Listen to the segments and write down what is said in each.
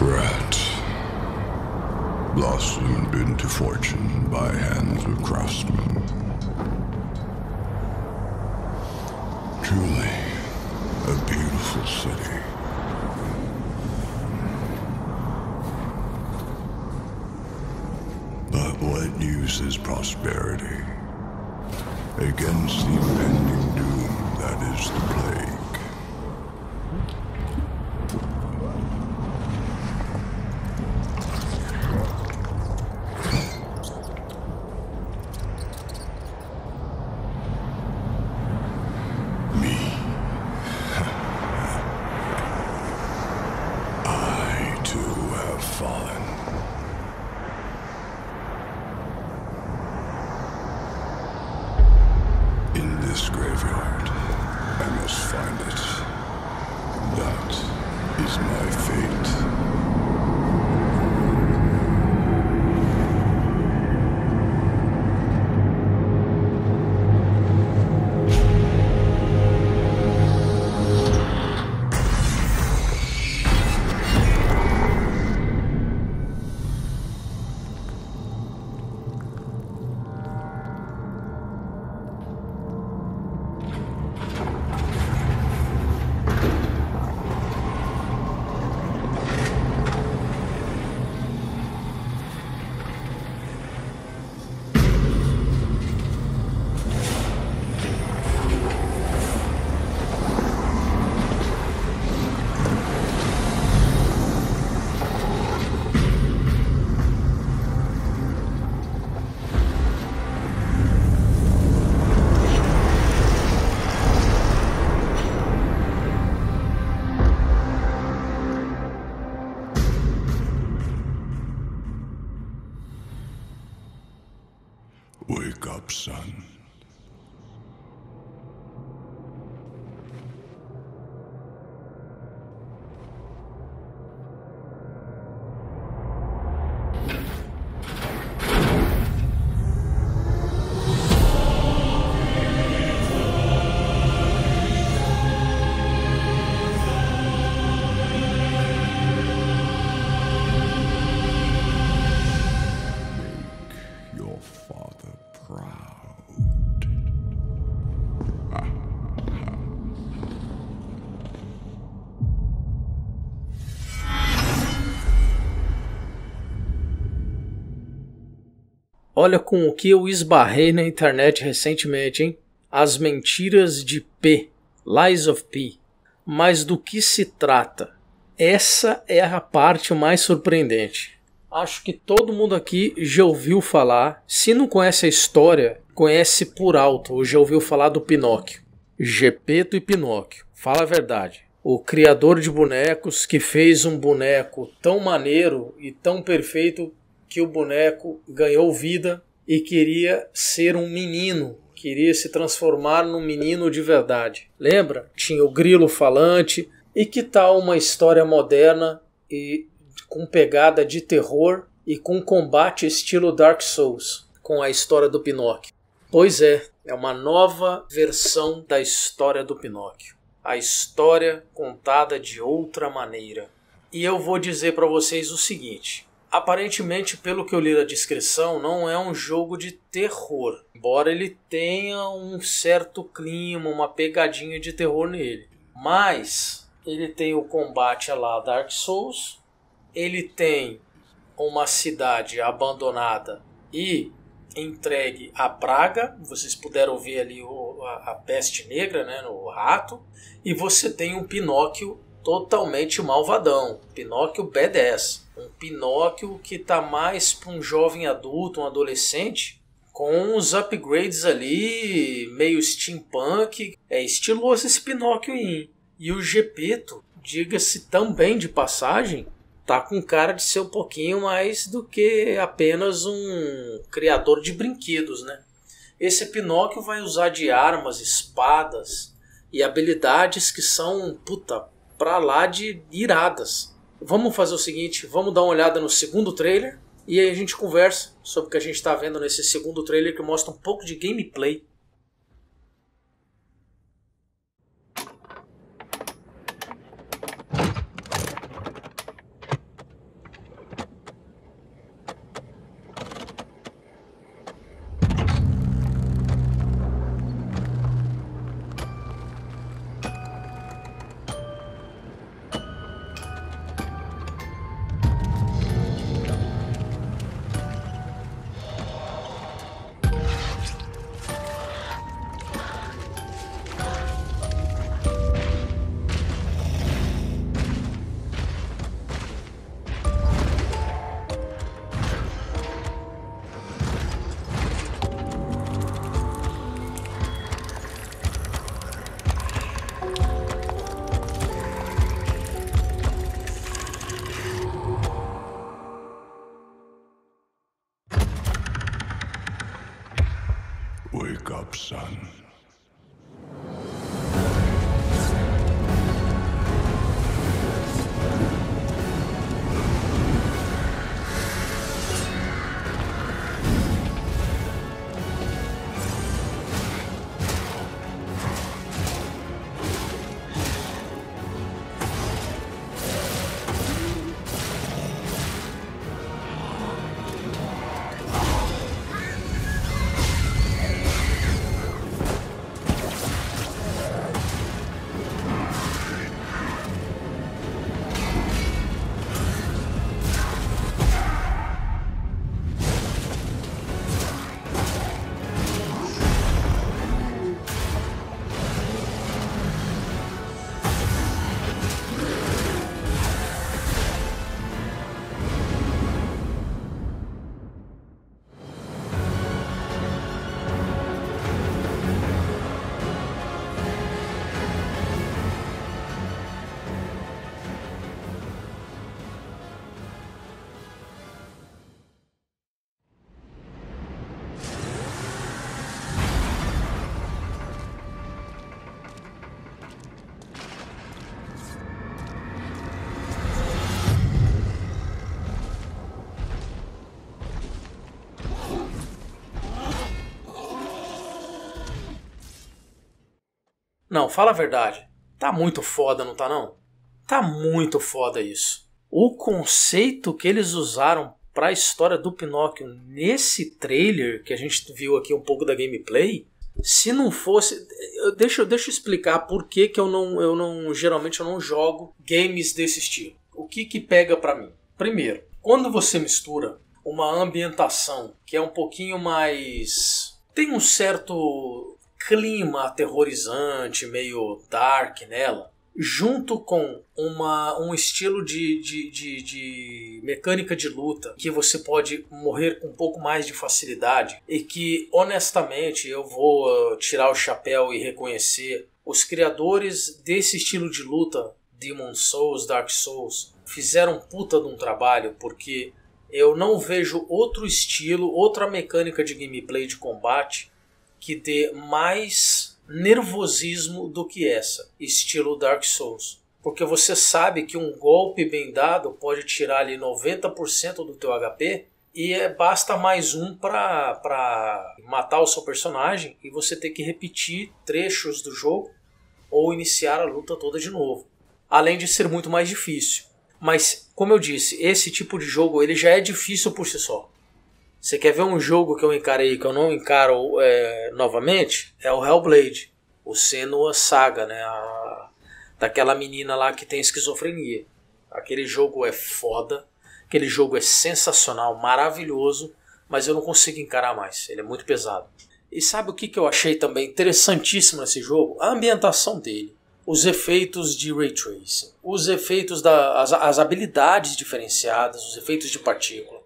Rat. Blossomed into fortune by hands of craftsmen. Truly, a beautiful city. But what use is prosperity against the impending doom that is the Wake up, son. Olha com o que eu esbarrei na internet recentemente, hein? As mentiras de P. Lies of P. Mas do que se trata? Essa é a parte mais surpreendente. Acho que todo mundo aqui já ouviu falar, se não conhece a história, conhece por alto ou já ouviu falar do Pinóquio. Gepeto e Pinóquio. Fala a verdade. O criador de bonecos que fez um boneco tão maneiro e tão perfeito que o boneco ganhou vida e queria ser um menino, queria se transformar num menino de verdade. Lembra? Tinha o grilo falante. E que tal uma história moderna e com pegada de terror e com combate estilo Dark Souls, com a história do Pinóquio? Pois é, é uma nova versão da história do Pinóquio. A história contada de outra maneira. E eu vou dizer para vocês o seguinte: Aparentemente, pelo que eu li na descrição, não é um jogo de terror, embora ele tenha um certo clima, uma pegadinha de terror nele. Mas ele tem o combate lá Dark Souls, ele tem uma cidade abandonada e entregue à praga. Vocês puderam ver ali o, a, a peste negra, né, no rato, e você tem um Pinóquio totalmente malvadão, Pinóquio B10, um Pinóquio que tá mais para um jovem adulto, um adolescente, com os upgrades ali meio steampunk, é estiloso esse Pinóquio aí. E o Gepeto, diga-se também de passagem, tá com cara de ser um pouquinho mais do que apenas um criador de brinquedos, né? Esse Pinóquio vai usar de armas, espadas e habilidades que são, puta, pra lá de iradas. Vamos fazer o seguinte, vamos dar uma olhada no segundo trailer e aí a gente conversa sobre o que a gente está vendo nesse segundo trailer que mostra um pouco de gameplay. Wake up, son. Não, fala a verdade. Tá muito foda, não tá não? Tá muito foda isso. O conceito que eles usaram para a história do Pinóquio nesse trailer que a gente viu aqui um pouco da gameplay, se não fosse, deixa, deixa eu explicar por que, que eu não eu não geralmente eu não jogo games desse estilo. O que que pega para mim? Primeiro, quando você mistura uma ambientação que é um pouquinho mais tem um certo clima aterrorizante, meio dark nela, junto com uma, um estilo de, de, de, de, mecânica de luta que você pode morrer com um pouco mais de facilidade e que, honestamente, eu vou uh, tirar o chapéu e reconhecer os criadores desse estilo de luta, Demon Souls, Dark Souls, fizeram puta de um trabalho porque eu não vejo outro estilo, outra mecânica de gameplay de combate que dê mais nervosismo do que essa, estilo Dark Souls. Porque você sabe que um golpe bem dado pode tirar ali 90% do teu HP e é, basta mais um para matar o seu personagem e você ter que repetir trechos do jogo ou iniciar a luta toda de novo. Além de ser muito mais difícil. Mas, como eu disse, esse tipo de jogo ele já é difícil por si só. Você quer ver um jogo que eu encarei que eu não encaro é, novamente? É o Hellblade, o Senua Saga, né? A, daquela menina lá que tem esquizofrenia. Aquele jogo é foda, aquele jogo é sensacional, maravilhoso, mas eu não consigo encarar mais. Ele é muito pesado. E sabe o que, que eu achei também interessantíssimo nesse jogo? A ambientação dele. Os efeitos de ray tracing, os efeitos da as, as habilidades diferenciadas, os efeitos de partícula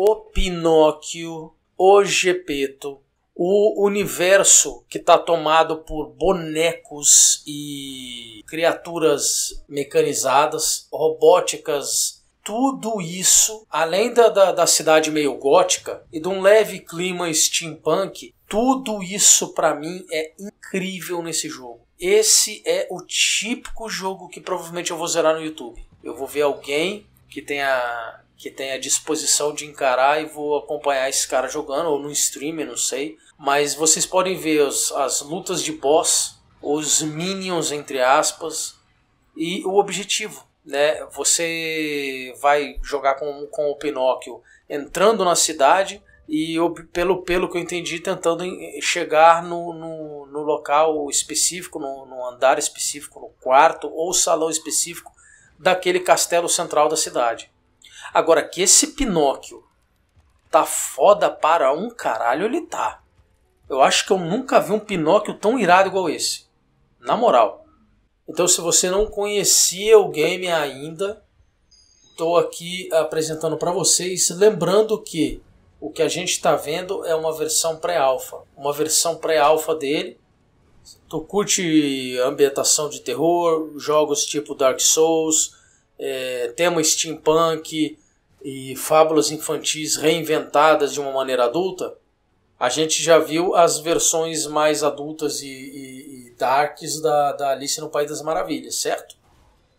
o Pinóquio, o Gepeto, o universo que está tomado por bonecos e criaturas mecanizadas, robóticas, tudo isso, além da, da, da cidade meio gótica e de um leve clima steampunk, tudo isso para mim é incrível nesse jogo. Esse é o típico jogo que provavelmente eu vou zerar no YouTube. Eu vou ver alguém que tenha que tenha disposição de encarar e vou acompanhar esse cara jogando, ou no stream, não sei. Mas vocês podem ver as, as lutas de boss, os minions, entre aspas, e o objetivo. Né? Você vai jogar com, com o Pinóquio entrando na cidade e pelo, pelo que eu entendi, tentando chegar no, no, no local específico, no, no andar específico, no quarto ou salão específico daquele castelo central da cidade. Agora, que esse Pinóquio tá foda para um caralho, ele tá. Eu acho que eu nunca vi um Pinóquio tão irado igual esse. Na moral. Então, se você não conhecia o game ainda, estou aqui apresentando para vocês, lembrando que o que a gente está vendo é uma versão pré-alfa, uma versão pré-alfa dele. Tu curte ambientação de terror, jogos tipo Dark Souls, é, tema steampunk e fábulas infantis reinventadas de uma maneira adulta, a gente já viu as versões mais adultas e, e, e darks da, da Alice no País das Maravilhas, certo?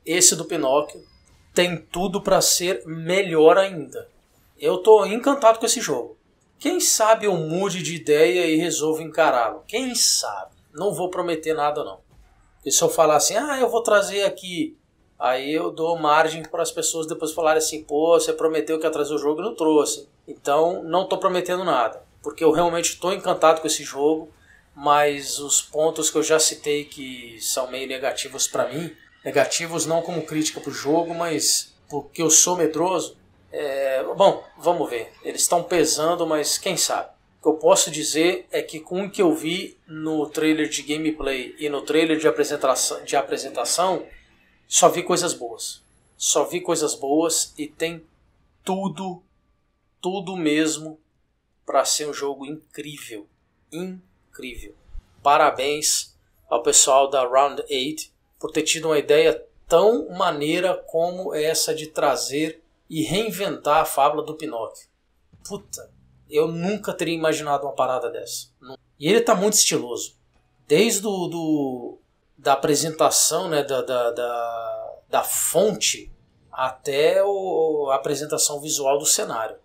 Esse do Pinóquio tem tudo para ser melhor ainda. Eu tô encantado com esse jogo. Quem sabe eu mude de ideia e resolvo encará-lo? Quem sabe? Não vou prometer nada não. E se eu falar assim, ah, eu vou trazer aqui, aí eu dou margem para as pessoas depois falarem assim, pô, você prometeu que ia trazer o jogo e não trouxe. Então não estou prometendo nada porque eu realmente estou encantado com esse jogo, mas os pontos que eu já citei que são meio negativos para mim, negativos não como crítica para o jogo, mas porque eu sou medroso, é... bom, vamos ver. Eles estão pesando, mas quem sabe. O que eu posso dizer é que com o que eu vi no trailer de gameplay e no trailer de apresentação, de apresentação só vi coisas boas. Só vi coisas boas e tem tudo, tudo mesmo para ser um jogo incrível. Incrível. Parabéns ao pessoal da Round 8 por ter tido uma ideia tão maneira como essa de trazer e reinventar a fábula do Pinóquio. Puta, eu nunca teria imaginado uma parada dessa. E ele tá muito estiloso. Desde do, do da apresentação, né, da, da, da, da fonte até o, a apresentação visual do cenário.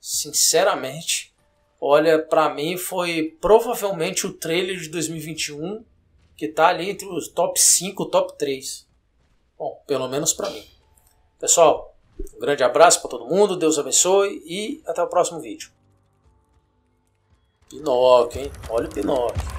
Sinceramente, Olha, para mim foi provavelmente o trailer de 2021 que tá ali entre os top 5, top 3. Bom, pelo menos para mim. Pessoal, um grande abraço para todo mundo, Deus abençoe e até o próximo vídeo. Pinóquio, hein? Olha o Pinóquio.